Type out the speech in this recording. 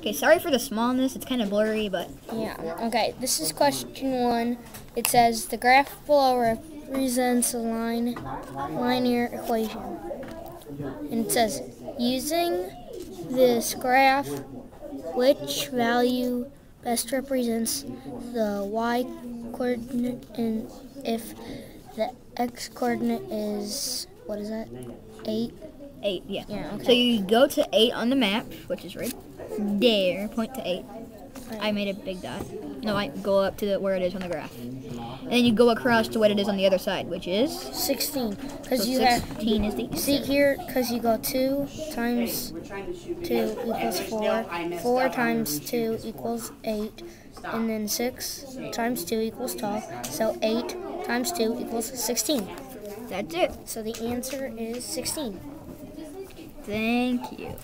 Okay, sorry for the smallness. It's kind of blurry, but Yeah. Okay. This is question one. It says the graph below represents a line linear equation, and it says using this graph, which value best represents the y coordinate, and if the x coordinate is what is that? Eight. Eight. Yeah. Yeah. Okay. So you go to eight on the map, which is right there. Point to eight. I made a big dot. No, I go up to the, where it is on the graph, and then you go across to what it is on the other side, which is 16 so because you have sixteen is the see here because you go 2 times 2 equals 4 4 times 2 equals 8 and then 6 times 2 equals 12 so 8 times 2 equals 16 That's it. so the answer is 16 Thank you.